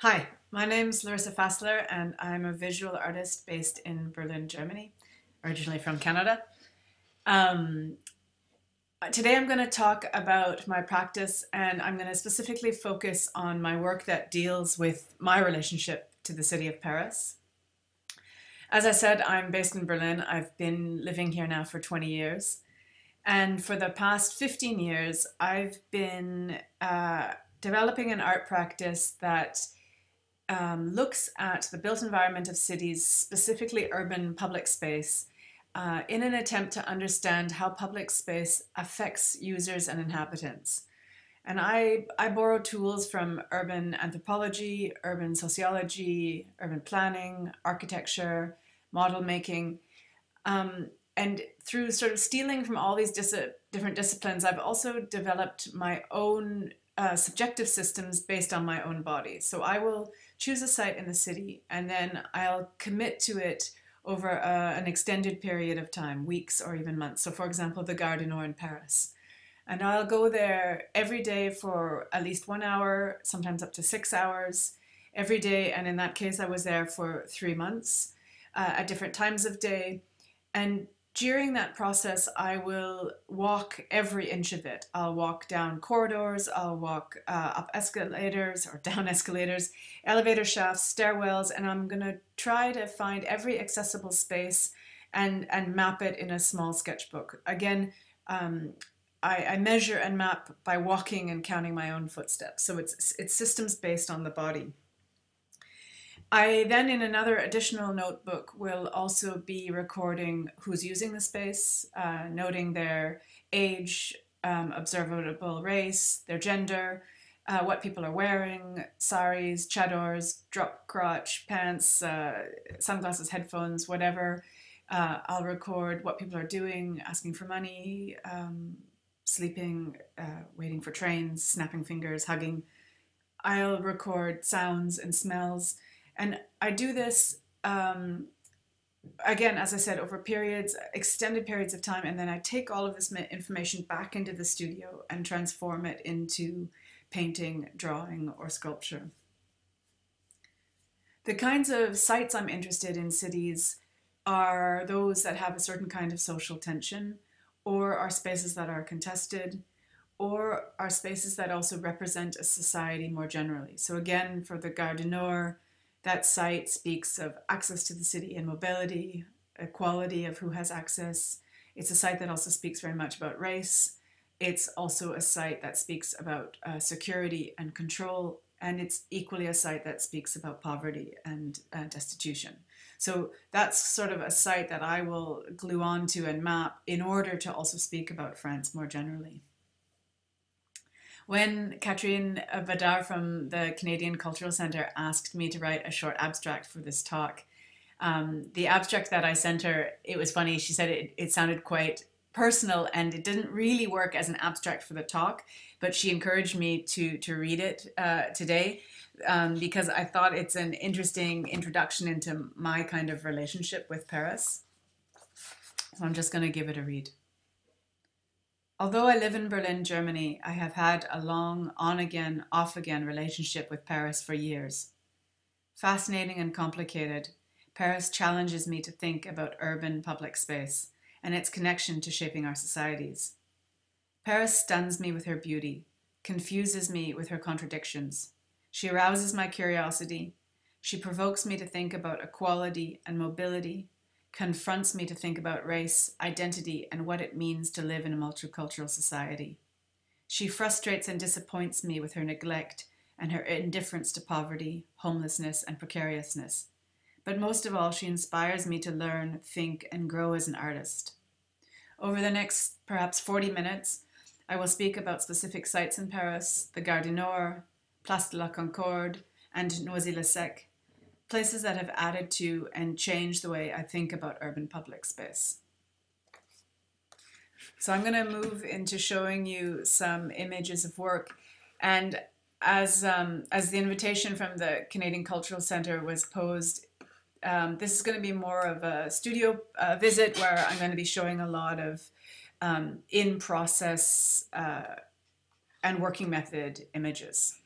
Hi, my name's Larissa Fassler, and I'm a visual artist based in Berlin, Germany, originally from Canada. Um, today I'm going to talk about my practice, and I'm going to specifically focus on my work that deals with my relationship to the city of Paris. As I said, I'm based in Berlin. I've been living here now for 20 years. And for the past 15 years, I've been uh, developing an art practice that um, looks at the built environment of cities, specifically urban public space, uh, in an attempt to understand how public space affects users and inhabitants. And I, I borrow tools from urban anthropology, urban sociology, urban planning, architecture, model making. Um, and through sort of stealing from all these dis different disciplines, I've also developed my own uh, subjective systems based on my own body. So I will choose a site in the city and then I'll commit to it over uh, an extended period of time, weeks or even months. So, for example, the Gare in Paris. And I'll go there every day for at least one hour, sometimes up to six hours every day. And in that case, I was there for three months uh, at different times of day. And during that process, I will walk every inch of it. I'll walk down corridors, I'll walk uh, up escalators or down escalators, elevator shafts, stairwells, and I'm going to try to find every accessible space and, and map it in a small sketchbook. Again, um, I, I measure and map by walking and counting my own footsteps. So it's, it's systems based on the body. I then, in another additional notebook, will also be recording who's using the space, uh, noting their age, um, observable race, their gender, uh, what people are wearing, saris, chadors, drop crotch, pants, uh, sunglasses, headphones, whatever. Uh, I'll record what people are doing, asking for money, um, sleeping, uh, waiting for trains, snapping fingers, hugging. I'll record sounds and smells. And I do this, um, again, as I said, over periods, extended periods of time, and then I take all of this information back into the studio and transform it into painting, drawing, or sculpture. The kinds of sites I'm interested in cities are those that have a certain kind of social tension, or are spaces that are contested, or are spaces that also represent a society more generally. So again, for the Gare du Nord, that site speaks of access to the city and mobility, equality of who has access. It's a site that also speaks very much about race. It's also a site that speaks about uh, security and control, and it's equally a site that speaks about poverty and uh, destitution. So that's sort of a site that I will glue onto and map in order to also speak about France more generally. When Catherine Bédard from the Canadian Cultural Centre asked me to write a short abstract for this talk, um, the abstract that I sent her, it was funny, she said it, it sounded quite personal and it didn't really work as an abstract for the talk, but she encouraged me to, to read it uh, today um, because I thought it's an interesting introduction into my kind of relationship with Paris. So I'm just going to give it a read. Although I live in Berlin, Germany, I have had a long on again, off again relationship with Paris for years. Fascinating and complicated, Paris challenges me to think about urban public space and its connection to shaping our societies. Paris stuns me with her beauty, confuses me with her contradictions. She arouses my curiosity. She provokes me to think about equality and mobility, confronts me to think about race, identity, and what it means to live in a multicultural society. She frustrates and disappoints me with her neglect and her indifference to poverty, homelessness, and precariousness. But most of all, she inspires me to learn, think, and grow as an artist. Over the next perhaps 40 minutes, I will speak about specific sites in Paris, the Gare du Nord, Place de la Concorde, and Noisy-le-Sec, places that have added to and changed the way I think about urban public space. So I'm going to move into showing you some images of work. And as, um, as the invitation from the Canadian Cultural Centre was posed, um, this is going to be more of a studio uh, visit where I'm going to be showing a lot of um, in-process uh, and working method images.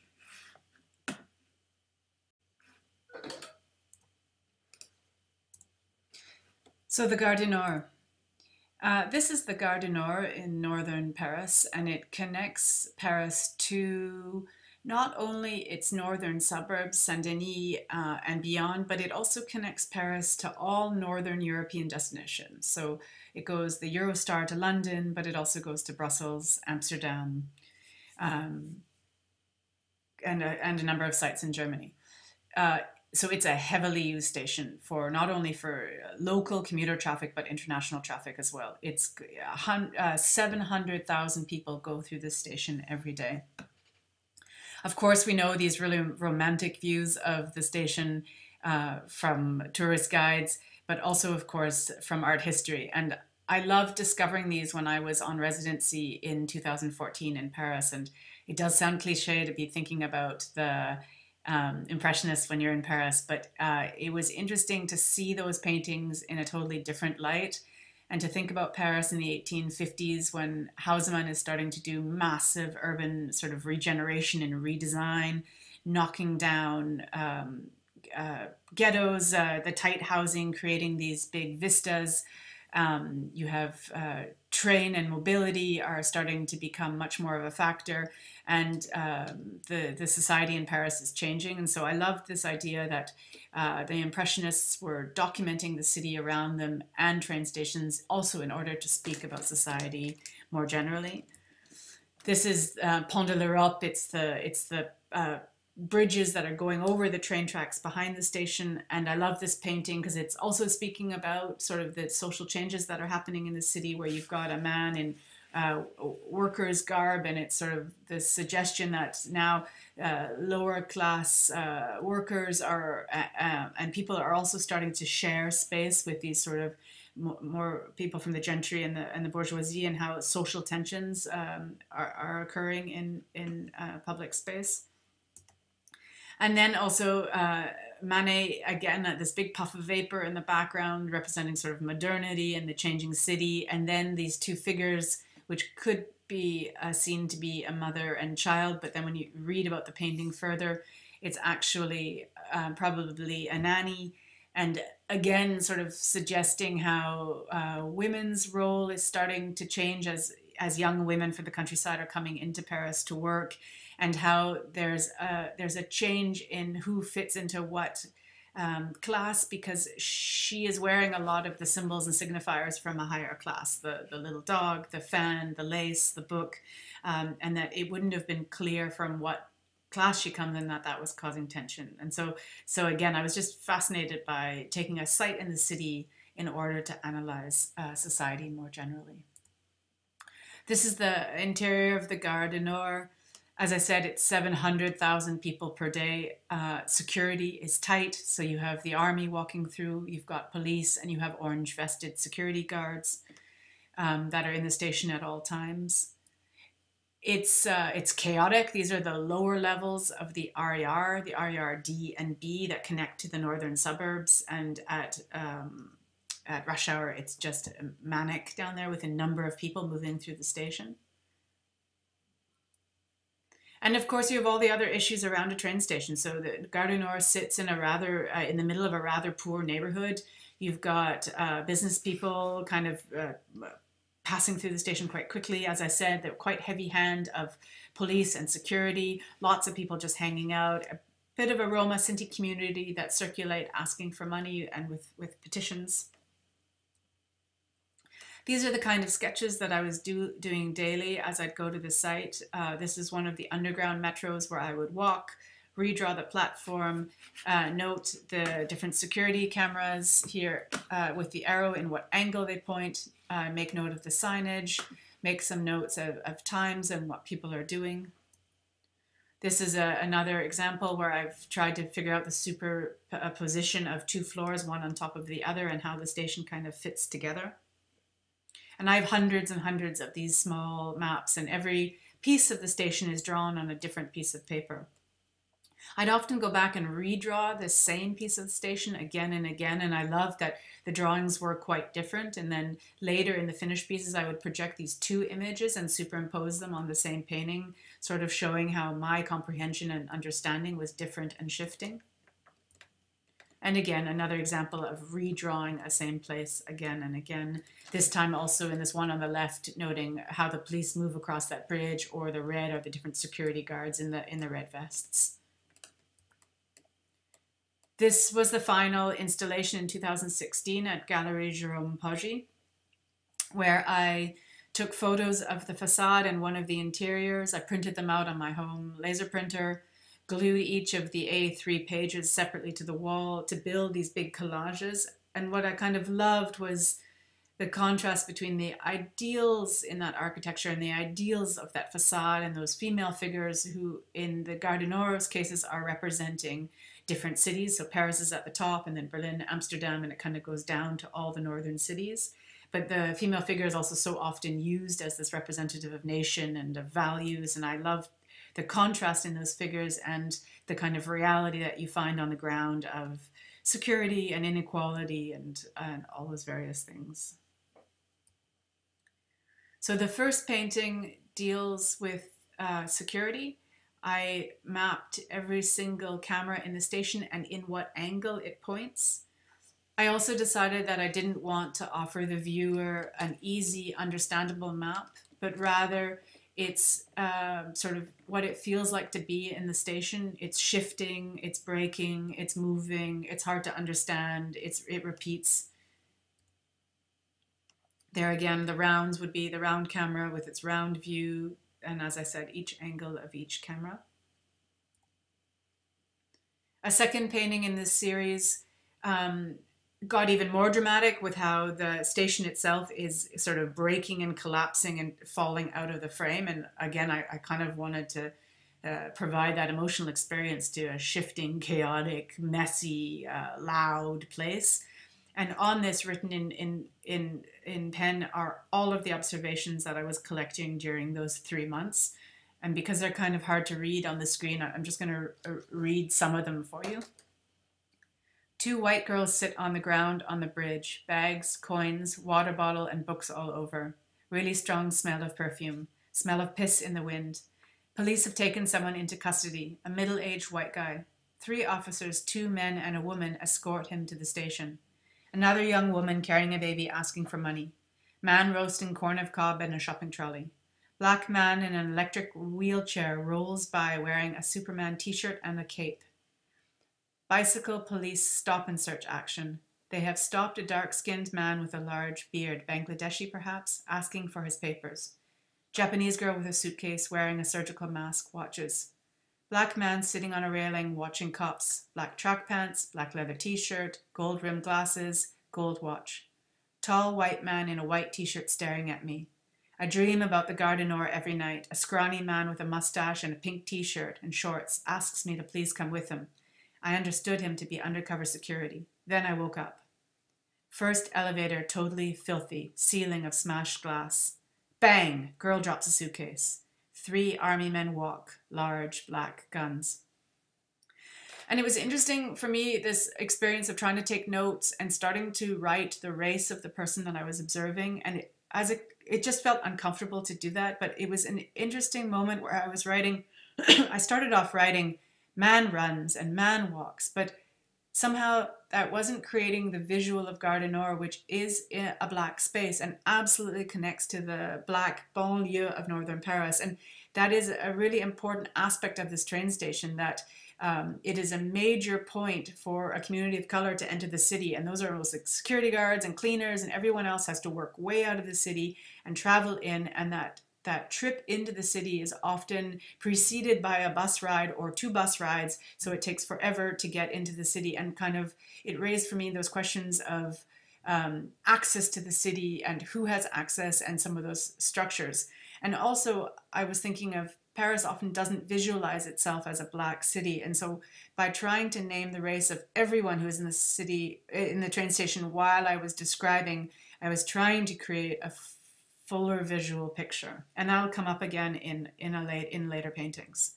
So the Nord. Uh, this is the Nord in northern Paris, and it connects Paris to not only its northern suburbs, Saint Denis uh, and beyond, but it also connects Paris to all northern European destinations. So it goes the Eurostar to London, but it also goes to Brussels, Amsterdam, um, and, a, and a number of sites in Germany. Uh, so it's a heavily used station for not only for local commuter traffic but international traffic as well. It's uh, 700,000 people go through this station every day. Of course, we know these really romantic views of the station uh, from tourist guides, but also, of course, from art history. And I loved discovering these when I was on residency in 2014 in Paris. And it does sound cliche to be thinking about the um, impressionists when you're in Paris, but uh, it was interesting to see those paintings in a totally different light and to think about Paris in the 1850s when Haussmann is starting to do massive urban sort of regeneration and redesign, knocking down um, uh, ghettos, uh, the tight housing, creating these big vistas. Um, you have uh, train and mobility are starting to become much more of a factor, and um, the the society in Paris is changing. And so I love this idea that uh, the Impressionists were documenting the city around them and train stations, also in order to speak about society more generally. This is uh, Pont de l'Europe. It's the it's the uh, bridges that are going over the train tracks behind the station. And I love this painting because it's also speaking about sort of the social changes that are happening in the city where you've got a man in uh, workers' garb, and it's sort of the suggestion that now uh, lower class uh, workers are uh, uh, and people are also starting to share space with these sort of more people from the gentry and the and the bourgeoisie, and how social tensions um, are, are occurring in in uh, public space. And then also uh, Manet, again, uh, this big puff of vapor in the background representing sort of modernity and the changing city. And then these two figures, which could be uh, seen to be a mother and child. But then when you read about the painting further, it's actually uh, probably a nanny. And again, sort of suggesting how uh, women's role is starting to change as, as young women for the countryside are coming into Paris to work and how there's a, there's a change in who fits into what um, class because she is wearing a lot of the symbols and signifiers from a higher class the, the little dog, the fan, the lace, the book, um, and that it wouldn't have been clear from what class she comes in that that was causing tension. And so, so again, I was just fascinated by taking a site in the city in order to analyze uh, society more generally. This is the interior of the Gare du Nord. As I said, it's 700,000 people per day. Uh, security is tight, so you have the army walking through, you've got police, and you have orange vested security guards um, that are in the station at all times. It's uh, it's chaotic. These are the lower levels of the RER, the RER D and B that connect to the northern suburbs. And at um, at rush hour, it's just manic down there with a number of people moving through the station. And of course, you have all the other issues around a train station. So the Gare du Nord sits in a rather uh, in the middle of a rather poor neighborhood. You've got uh, business people kind of uh, passing through the station quite quickly. As I said, they're quite heavy hand of police and security. Lots of people just hanging out. A bit of a Roma Sinti community that circulate asking for money and with with petitions. These are the kind of sketches that I was do, doing daily as I'd go to the site. Uh, this is one of the underground metros where I would walk, redraw the platform, uh, note the different security cameras here uh, with the arrow in what angle they point, uh, make note of the signage, make some notes of, of times and what people are doing. This is a, another example where I've tried to figure out the superposition of two floors, one on top of the other, and how the station kind of fits together. And I have hundreds and hundreds of these small maps, and every piece of the station is drawn on a different piece of paper. I'd often go back and redraw the same piece of the station again and again, and I loved that the drawings were quite different. And then later in the finished pieces, I would project these two images and superimpose them on the same painting, sort of showing how my comprehension and understanding was different and shifting. And again, another example of redrawing a same place again and again. This time also in this one on the left, noting how the police move across that bridge or the red or the different security guards in the, in the red vests. This was the final installation in 2016 at Gallery Jérôme Poggi, where I took photos of the facade and one of the interiors. I printed them out on my home laser printer, glued each of the A3 pages separately to the wall to build these big collages. And what I kind of loved was the contrast between the ideals in that architecture and the ideals of that facade and those female figures who in the Nord's cases are representing different cities. So Paris is at the top and then Berlin, Amsterdam, and it kind of goes down to all the northern cities. But the female figure is also so often used as this representative of nation and of values. And I love the contrast in those figures and the kind of reality that you find on the ground of security and inequality and, and all those various things. So the first painting deals with uh, security. I mapped every single camera in the station and in what angle it points. I also decided that I didn't want to offer the viewer an easy, understandable map, but rather it's uh, sort of what it feels like to be in the station. It's shifting, it's breaking, it's moving, it's hard to understand, it's, it repeats. There again, the rounds would be the round camera with its round view, and as I said, each angle of each camera. A second painting in this series um, got even more dramatic with how the station itself is sort of breaking and collapsing and falling out of the frame. And again, I, I kind of wanted to uh, provide that emotional experience to a shifting, chaotic, messy, uh, loud place. And on this, written in, in, in, in pen, are all of the observations that I was collecting during those three months. And because they're kind of hard to read on the screen, I'm just going to uh, read some of them for you. Two white girls sit on the ground on the bridge, bags, coins, water bottle, and books all over. Really strong smell of perfume, smell of piss in the wind. Police have taken someone into custody, a middle aged white guy. Three officers, two men, and a woman escort him to the station. Another young woman carrying a baby asking for money. Man roasting corn of cob in a shopping trolley. Black man in an electric wheelchair rolls by wearing a Superman t shirt and a cape. Bicycle police stop and search action. They have stopped a dark skinned man with a large beard, Bangladeshi perhaps, asking for his papers. Japanese girl with a suitcase wearing a surgical mask watches. Black man sitting on a railing watching cops. Black track pants, black leather t shirt, gold rimmed glasses, gold watch. Tall white man in a white t shirt staring at me. I dream about the Gare du every night. A scrawny man with a mustache and a pink t shirt and shorts asks me to please come with him. I understood him to be undercover security. Then I woke up. First elevator totally filthy, ceiling of smashed glass. Bang! Girl drops a suitcase. Three army men walk, large black guns. And it was interesting for me, this experience of trying to take notes and starting to write the race of the person that I was observing. And it, as it, it just felt uncomfortable to do that, but it was an interesting moment where I was writing. I started off writing man runs and man walks, but somehow that wasn't creating the visual of Gare which is a black space and absolutely connects to the black banlieue of northern Paris. And that is a really important aspect of this train station that um, it is a major point for a community of color to enter the city. And those are also security guards and cleaners, and everyone else has to work way out of the city and travel in. And that that trip into the city is often preceded by a bus ride or two bus rides so it takes forever to get into the city and kind of it raised for me those questions of um, access to the city and who has access and some of those structures. And also i was thinking of paris often doesn't visualize itself as a black city and so by trying to name the race of everyone who is in the city in the train station while i was describing i was trying to create a fuller visual picture. And that'll come up again in, in, a late, in later paintings.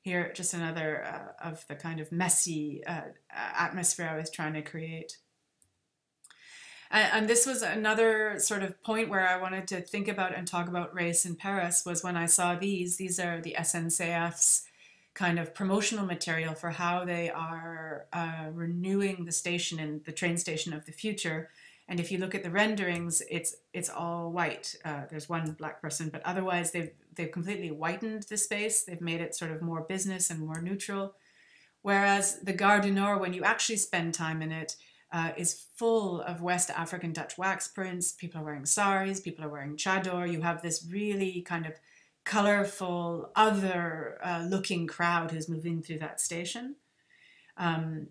Here, just another uh, of the kind of messy uh, atmosphere I was trying to create. And, and this was another sort of point where I wanted to think about and talk about race in Paris was when I saw these. These are the SNCF's kind of promotional material for how they are uh, renewing the station and the train station of the future. And if you look at the renderings, it's it's all white. Uh, there's one black person, but otherwise they've they've completely whitened the space. They've made it sort of more business and more neutral. Whereas the Gare du Nord, when you actually spend time in it, uh, is full of West African Dutch wax prints. People are wearing saris, people are wearing chador. You have this really kind of colorful, other uh, looking crowd who's moving through that station. Um,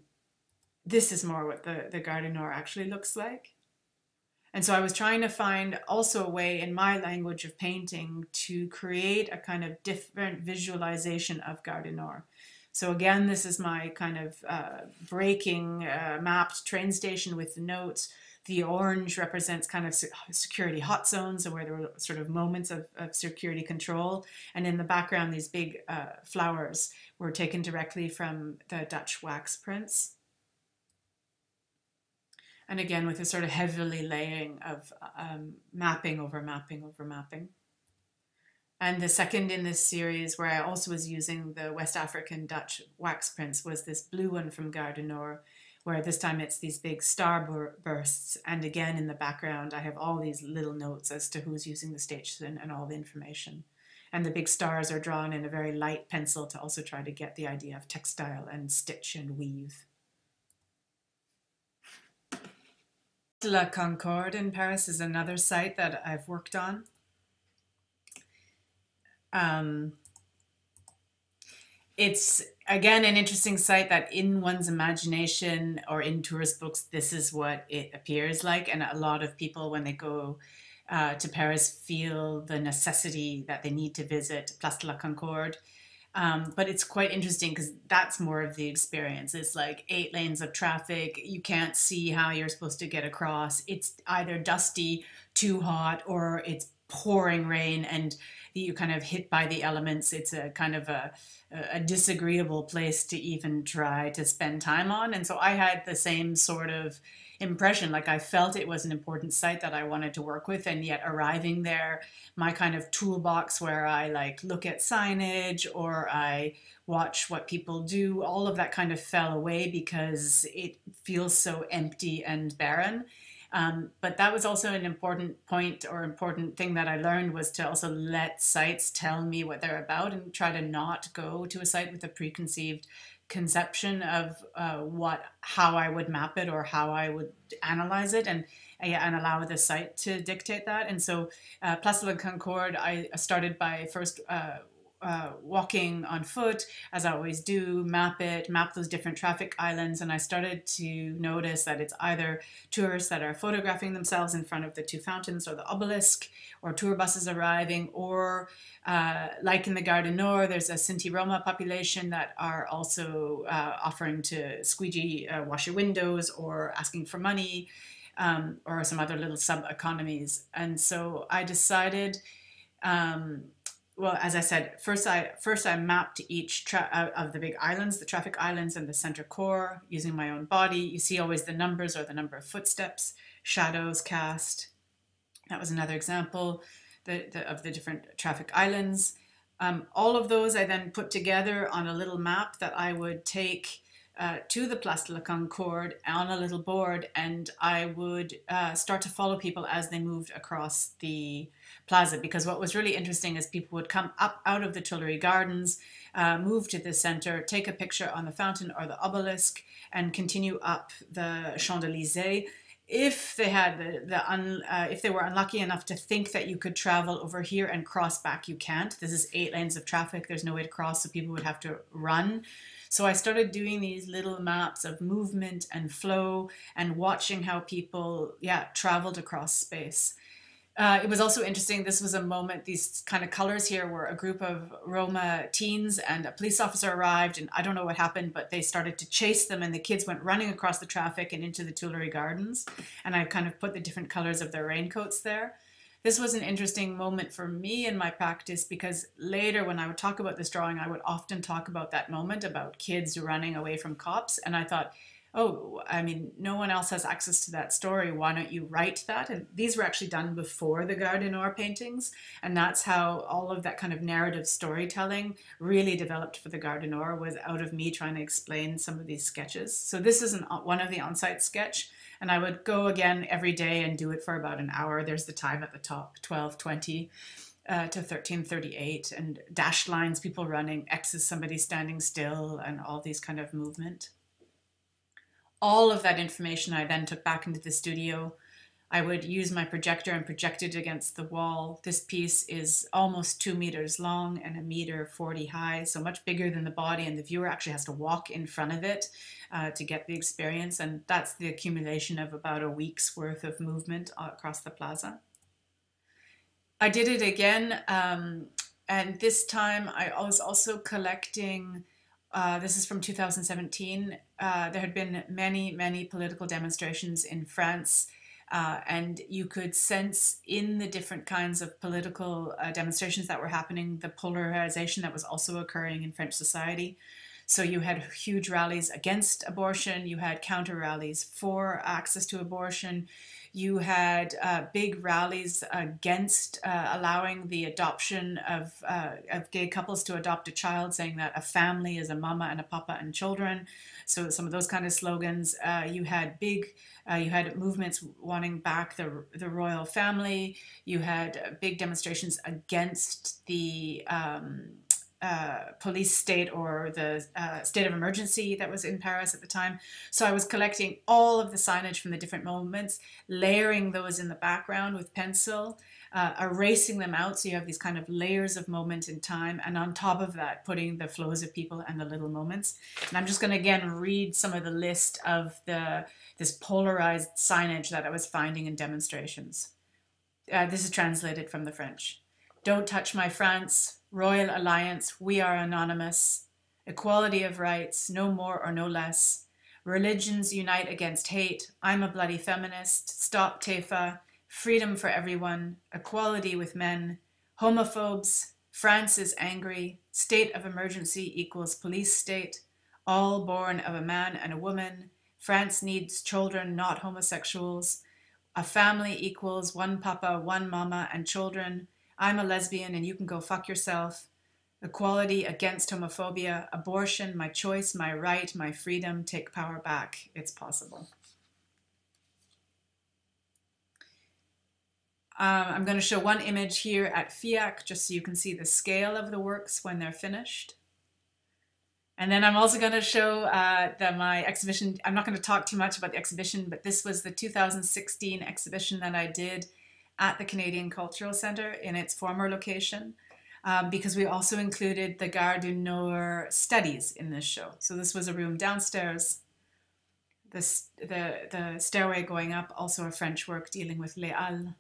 this is more what the, the Gare du Nord actually looks like. And so I was trying to find also a way in my language of painting to create a kind of different visualization of Nord. So again, this is my kind of uh, breaking uh, mapped train station with the notes. The orange represents kind of security hot zones where there were sort of moments of, of security control. And in the background, these big uh, flowers were taken directly from the Dutch wax prints. And again, with a sort of heavily laying of um, mapping over mapping over mapping. And the second in this series, where I also was using the West African Dutch wax prints, was this blue one from Nord, where this time it's these big star bursts. And again, in the background, I have all these little notes as to who's using the station and all the information. And the big stars are drawn in a very light pencil to also try to get the idea of textile and stitch and weave. La Concorde in Paris is another site that I've worked on. Um, it's again an interesting site that in one's imagination or in tourist books this is what it appears like and a lot of people when they go uh, to paris feel the necessity that they need to visit place de la concorde um, but it's quite interesting because that's more of the experience it's like eight lanes of traffic you can't see how you're supposed to get across it's either dusty too hot or it's pouring rain and you kind of hit by the elements. It's a kind of a, a disagreeable place to even try to spend time on. And so I had the same sort of impression. Like I felt it was an important site that I wanted to work with, and yet arriving there, my kind of toolbox where I like look at signage or I watch what people do, all of that kind of fell away because it feels so empty and barren. Um, but that was also an important point or important thing that I learned was to also let sites tell me what they're about and try to not go to a site with a preconceived conception of uh, what how I would map it or how I would analyze it and and allow the site to dictate that. And so, uh, Place de la Concorde, I started by first uh, uh, walking on foot, as I always do, map it, map those different traffic islands, and I started to notice that it's either tourists that are photographing themselves in front of the two fountains or the obelisk, or tour buses arriving, or uh, like in the Gare du Nord, there's a Sinti Roma population that are also uh, offering to squeegee uh, wash your windows or asking for money. Um, or some other little sub economies. And so I decided um, well, as I said, first I first I mapped each uh, of the big islands, the traffic islands, and the center core using my own body. You see always the numbers or the number of footsteps, shadows cast. That was another example the, the, of the different traffic islands. Um, all of those I then put together on a little map that I would take uh, to the Place de la Concorde on a little board, and I would uh, start to follow people as they moved across the plaza. Because what was really interesting is people would come up out of the Tuileries Gardens, uh, move to the center, take a picture on the fountain or the obelisk, and continue up the Champs Elysees if they had the, the un, uh, if they were unlucky enough to think that you could travel over here and cross back, you can't. This is eight lanes of traffic. There's no way to cross, so people would have to run. So I started doing these little maps of movement and flow and watching how people, yeah, traveled across space. Uh, it was also interesting. This was a moment, these kind of colors here were a group of Roma teens and a police officer arrived, and I don't know what happened, but they started to chase them, and the kids went running across the traffic and into the Tuileries Gardens. And I kind of put the different colors of their raincoats there this was an interesting moment for me in my practice because later when I would talk about this drawing, I would often talk about that moment about kids running away from cops. And I thought, oh, I mean, no one else has access to that story. Why don't you write that? And these were actually done before the du paintings. And that's how all of that kind of narrative storytelling really developed for the du was out of me trying to explain some of these sketches. So this is an, one of the on-site sketch. And I would go again every day and do it for about an hour. There's the time at the top, 1220. Uh, to 1338 and dashed lines people running x's somebody standing still and all these kind of movement all of that information I then took back into the studio. I would use my projector and project it against the wall. This piece is almost two meters long and a meter 40 high, so much bigger than the body, and the viewer actually has to walk in front of it uh, to get the experience, and that's the accumulation of about a week's worth of movement across the plaza. I did it again, um, and this time I was also collecting uh, this is from 2017. Uh, there had been many, many political demonstrations in France, uh, and you could sense in the different kinds of political uh, demonstrations that were happening the polarization that was also occurring in French society. So you had huge rallies against abortion, you had counter rallies for access to abortion, you had uh, big rallies against uh, allowing the adoption of, uh, of gay couples to adopt a child, saying that a family is a mama and a papa and children. So some of those kind of slogans. Uh, you had big, uh, you had movements wanting back the the royal family. You had big demonstrations against the um, uh, police state or the uh, state of emergency that was in Paris at the time. So I was collecting all of the signage from the different moments, layering those in the background with pencil, uh, erasing them out. So you have these kind of layers of moment in time. And on top of that, putting the flows of people and the little moments. And I'm just going to again read some of the list of the this polarized signage that I was finding in demonstrations. Uh, this is translated from the French. Don't touch my France, Royal Alliance, We Are Anonymous, Equality of Rights, No More or No Less, Religions Unite Against Hate, I'm a Bloody Feminist, Stop TEFA, Freedom for Everyone, Equality with Men, Homophobes, France is Angry, State of Emergency equals Police State, All Born of a Man and a Woman, France needs children, not homosexuals, A family equals one papa, one mama, and children, I'm a lesbian and you can go fuck yourself. Equality against homophobia, abortion, my choice, my right, my freedom, take power back. It's possible. Um, I'm going to show one image here at FIAC just so you can see the scale of the works when they're finished. And then I'm also going to show uh, the, my exhibition. I'm not going to talk too much about the exhibition, but this was the 2016 exhibition that I did at the Canadian Cultural Centre in its former location um, because we also included the Gare du Nord studies in this show. So this was a room downstairs. The, the, the stairway going up, also a French work dealing with Les Halles.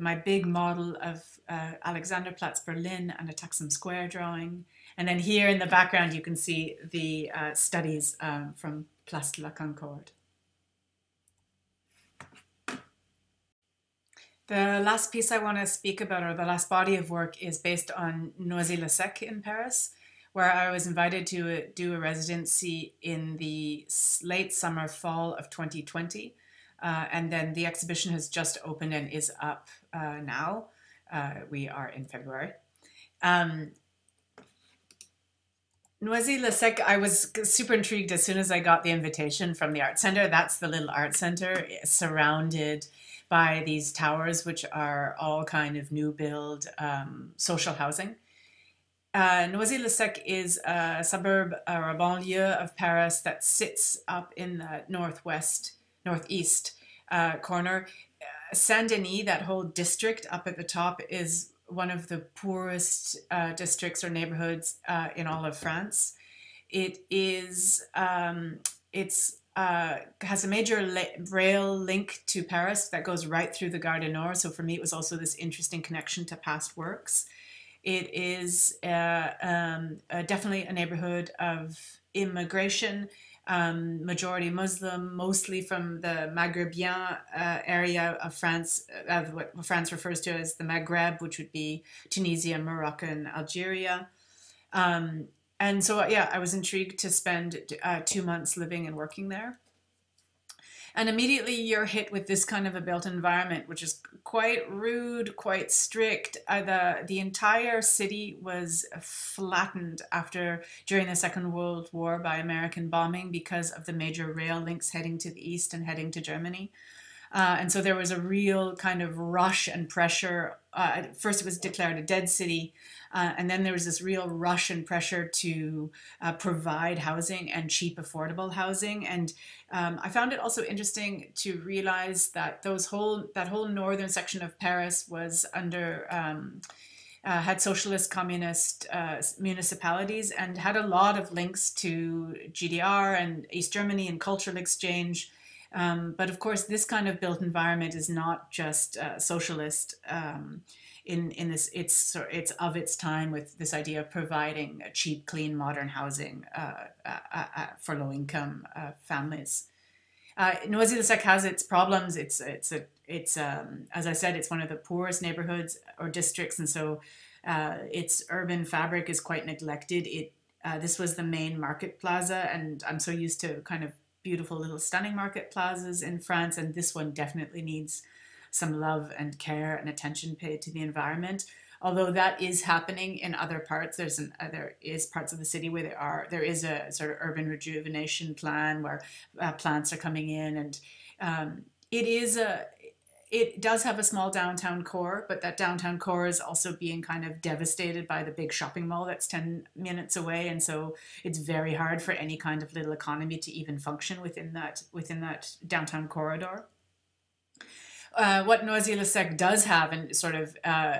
My big model of uh, Alexanderplatz Berlin and a Taksim Square drawing. And then here in the background, you can see the uh, studies um, from Place de la Concorde. The last piece I want to speak about, or the last body of work, is based on Noisy-le-Sec in Paris, where I was invited to do a residency in the late summer, fall of 2020. Uh, and then the exhibition has just opened and is up uh, now. Uh, we are in February. Um, Noisy-le-Sec, I was super intrigued as soon as I got the invitation from the art center. That's the little art center surrounded by these towers, which are all kind of new build um, social housing. Uh, Noisy-le-Sec is a suburb or a banlieue of Paris that sits up in the northwest, northeast uh, corner. Saint Denis, that whole district up at the top, is one of the poorest uh, districts or neighborhoods uh, in all of France. It is um, it's uh, has a major rail link to Paris that goes right through the Gare du Nord. So for me, it was also this interesting connection to past works. It is uh, um, uh, definitely a neighborhood of immigration, um, majority Muslim, mostly from the Maghrebian uh, area of France, uh, of what France refers to as the Maghreb, which would be Tunisia, Morocco, and Algeria. Um, and so, yeah, I was intrigued to spend uh, two months living and working there. And immediately you're hit with this kind of a built environment, which is quite rude, quite strict. Uh, the the entire city was flattened after during the Second World War by American bombing because of the major rail links heading to the east and heading to Germany. Uh, and so there was a real kind of rush and pressure. Uh, first, it was declared a dead city, uh, and then there was this real rush and pressure to uh, provide housing and cheap, affordable housing. And um, I found it also interesting to realize that those whole that whole northern section of Paris was under. Um, uh, had socialist communist uh, municipalities and had a lot of links to GDR and East Germany and cultural exchange. Um, but of course, this kind of built environment is not just uh, socialist. Um, in in this it's it's of its time with this idea of providing cheap, clean, modern housing uh, uh, uh, uh for low income uh, families. Uh, Noisy-le-Sec has its problems. It's it's a it's um, as I said, it's one of the poorest neighborhoods or districts, and so its urban fabric is quite neglected. It this was the main market plaza, and I'm so used to kind of beautiful little stunning market plazas in France, and this one definitely needs some love and care and attention paid to the environment. Although that is happening in other parts, there's an uh, there is parts of the city where there are there is a sort of urban rejuvenation plan where uh, plants are coming in, and um, it is a it does have a small downtown core, but that downtown core is also being kind of devastated by the big shopping mall that's 10 minutes away. And so it's very hard for any kind of little economy to even function within that within that downtown corridor uh, what Noisy-le-Sec does have and sort of uh,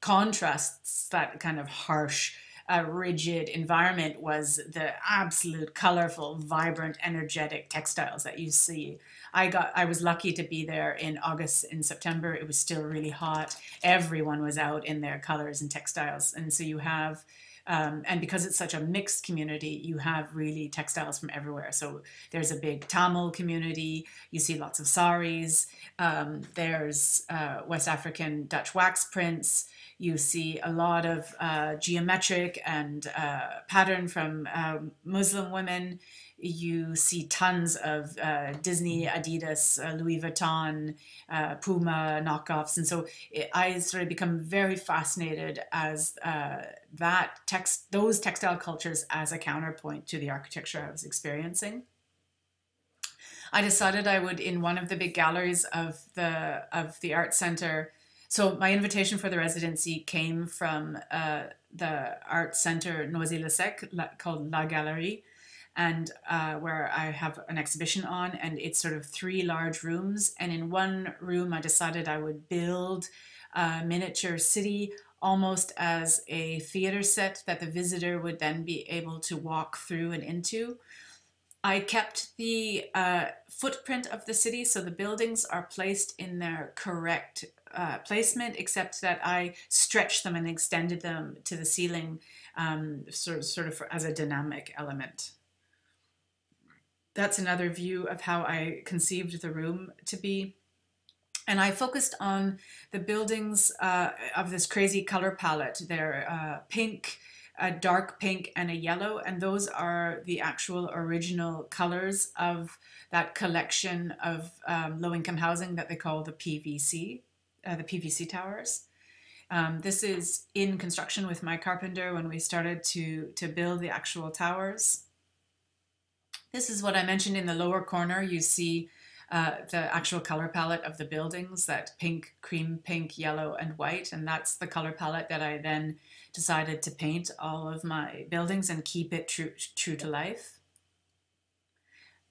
contrasts that kind of harsh, uh, rigid environment was the absolute colorful, vibrant, energetic textiles that you see. I got I was lucky to be there in August in September. It was still really hot. Everyone was out in their colors and textiles, and so you have um, and because it's such a mixed community, you have really textiles from everywhere. So there's a big Tamil community. You see lots of saris. Um, there's uh, West African Dutch wax prints. You see a lot of uh, geometric and uh, pattern from um, Muslim women you see tons of uh, Disney, Adidas, uh, Louis Vuitton, uh, Puma knockoffs, and so it, I sort of become very fascinated as uh, that text, those textile cultures as a counterpoint to the architecture I was experiencing. I decided I would in one of the big galleries of the of the art center. So my invitation for the residency came from uh, the art center Noisy-le-Sec called La Galerie and uh, where I have an exhibition on, and it's sort of three large rooms. And in one room, I decided I would build a miniature city almost as a theater set that the visitor would then be able to walk through and into. I kept the uh, footprint of the city, so the buildings are placed in their correct uh, placement, except that I stretched them and extended them to the ceiling, um, sort of, sort of for, as a dynamic element that's another view of how I conceived the room to be. And I focused on the buildings uh, of this crazy color palette. They're uh, pink, a dark pink, and a yellow, and those are the actual original colors of that collection of um, low-income housing that they call the PVC, uh, the PVC towers. Um, this is in construction with my carpenter when we started to to build the actual towers. This is what I mentioned in the lower corner. You see uh, the actual color palette of the buildings, that pink, cream pink, yellow, and white. And that's the color palette that I then decided to paint all of my buildings and keep it true, true to life.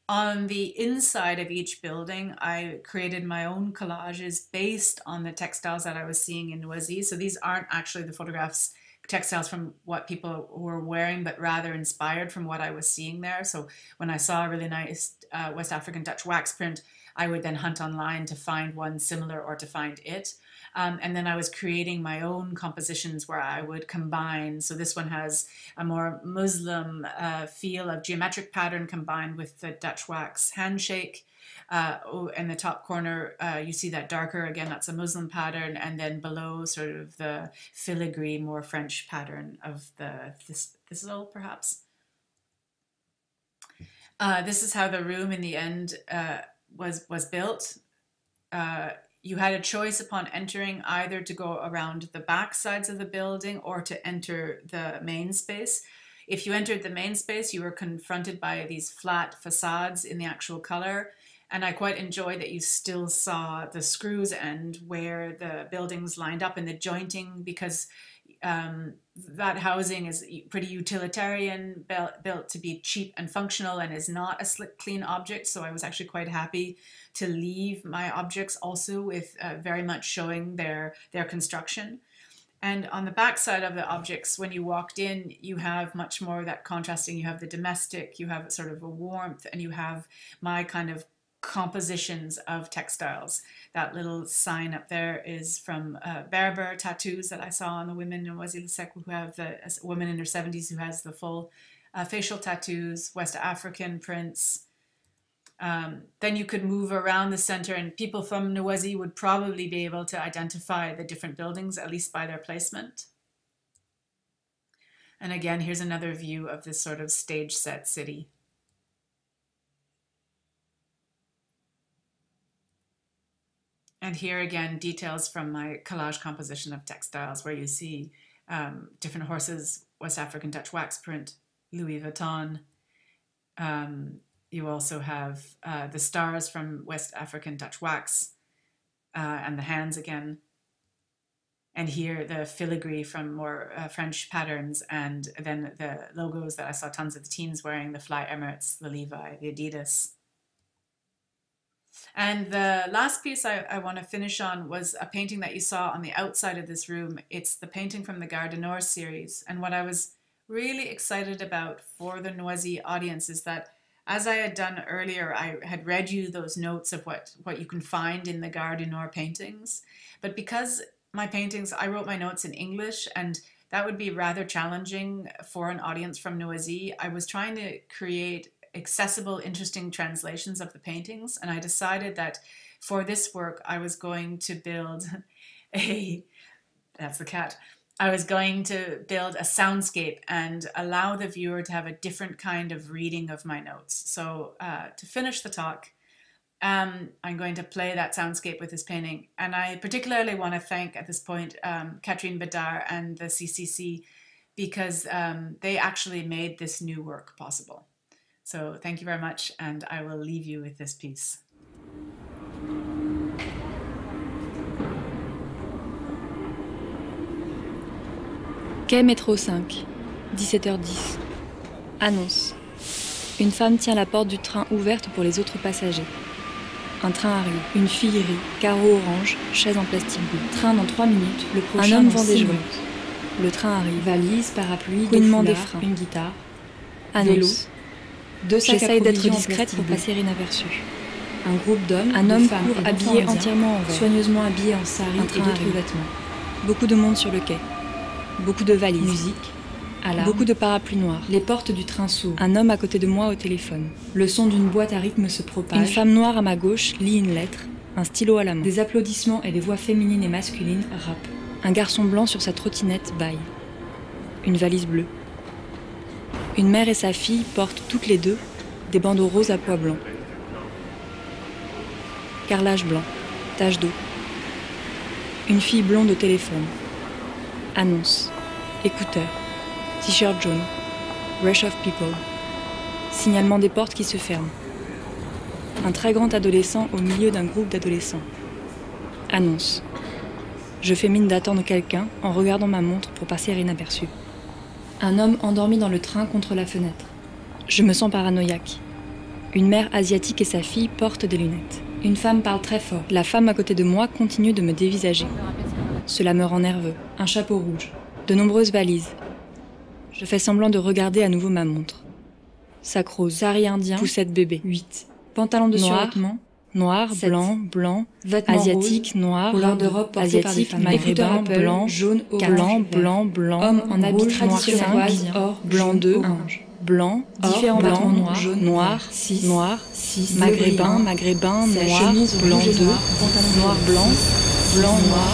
On the inside of each building, I created my own collages based on the textiles that I was seeing in Noisy. So these aren't actually the photographs textiles from what people were wearing, but rather inspired from what I was seeing there. So when I saw a really nice uh, West African Dutch wax print, I would then hunt online to find one similar or to find it. Um, and then I was creating my own compositions where I would combine. So this one has a more Muslim uh, feel of geometric pattern combined with the Dutch wax handshake. Uh, oh, in the top corner, uh, you see that darker, again, that's a Muslim pattern, and then below, sort of the filigree, more French pattern of the thistle, perhaps. Uh, this is how the room in the end uh, was was built. You had a choice upon entering either to go around the back sides of the building or to enter the main space. If you entered the main space, you were confronted by these flat facades in the actual color. And I quite enjoyed that you still saw the screws and where the buildings lined up in the jointing because um, that housing is pretty utilitarian, built to be cheap and functional, and is not a slick, clean object. So I was actually quite happy to leave my objects also with uh, very much showing their their construction. And on the back side of the objects, when you walked in, you have much more of that contrasting. You have the domestic, you have sort of a warmth, and you have my kind of compositions of textiles. That little sign up there is from uh, Berber tattoos that I saw on the women in Noisy-le-Sec who have the woman in her 70s who has the full uh, facial tattoos, West African prints, um, then you could move around the center and people from Noisy would probably be able to identify the different buildings, at least by their placement. And again, here's another view of this sort of stage set city. And here again, details from my collage composition of textiles where you see um, different horses, West African Dutch wax print, Louis Vuitton, um, you also have uh, the stars from West African Dutch wax uh, and the hands again. And here the filigree from more uh, French patterns, and then the logos that I saw tons of teens wearing the Fly Emirates, the Levi, the Adidas. And the last piece I, I want to finish on was a painting that you saw on the outside of this room. It's the painting from the Gare series. And what I was really excited about for the Noisy audience is that as I had done earlier, I had read you those notes of what, what you can find in the Gare du Nord paintings. But because my paintings, I wrote my notes in English and that would be rather challenging for an audience from Noisy. I was trying to create accessible, interesting translations of the paintings. And I decided that for this work, I was going to build a, that's the cat, I was going to build a soundscape and allow the viewer to have a different kind of reading of my notes. So uh, to finish the talk, um, I'm going to play that soundscape with this painting. And I particularly want to thank at this point um, Catherine Bédard and the CCC because um, they actually made this new work possible. So thank you very much, and I will leave you with this piece. Quai métro 5, 17h10. Annonce. Une femme tient la porte du train ouverte pour les autres passagers. Un train arrive. Une fille rit. Carreau orange, chaise en plastique bleu. Train dans 3 minutes. Le prochain Un homme vend des jouets. Le train arrive. Valise, parapluie, couinement des freins. Une guitare. Annonce. Deux sacs J'essaye d'être discrète pour passer inaperçue. Un groupe d'hommes, un homme court habillé entièrement en vert, soigneusement habillé en sari et d'autres vêtements. Beaucoup de monde sur le quai. Beaucoup de valises. Musique. Alarme. Beaucoup de parapluies noirs. Les portes du train s'ouvrent. Un homme à côté de moi au téléphone. Le son d'une boîte à rythme se propage. Une femme noire à ma gauche lit une lettre, un stylo à la main. Des applaudissements et des voix féminines et masculines rappent. Un garçon blanc sur sa trottinette baille. Une valise bleue. Une mère et sa fille portent toutes les deux des bandeaux roses à pois blancs. Carrelage blanc, tache d'eau. Une fille blonde au téléphone. Annonce. Écouteur. T-shirt jaune. Rush of people. Signalement des portes qui se ferment. Un très grand adolescent au milieu d'un groupe d'adolescents. Annonce. Je fais mine d'attendre quelqu'un en regardant ma montre pour passer inaperçu. Un homme endormi dans le train contre la fenêtre. Je me sens paranoïaque. Une mère asiatique et sa fille portent des lunettes. Une femme parle très fort. La femme à côté de moi continue de me dévisager. Cela me rend nerveux. Un chapeau rouge. De nombreuses valises. Je fais semblant de regarder à nouveau ma montre. Sac rose. Sari indien. Poussette bébé. 8. Pantalon de Noir. noir, Sept. blanc, blanc, Vêtements asiatique, roses, noir, couleur d'Europe asiatique, maghrébin, blanc, jaune, orange, blanc, blanc, blanc, Homme en habit noir, traditionnel, or, blanc jaune, 2, orange. blanc, différents blanc, noirs, jaune, noir, vert. Six. noir, Six. maghrébin, Bleu brillant. maghrébin, noir, blanc rouge et 2, noir, noir, blanc, blanc, noir,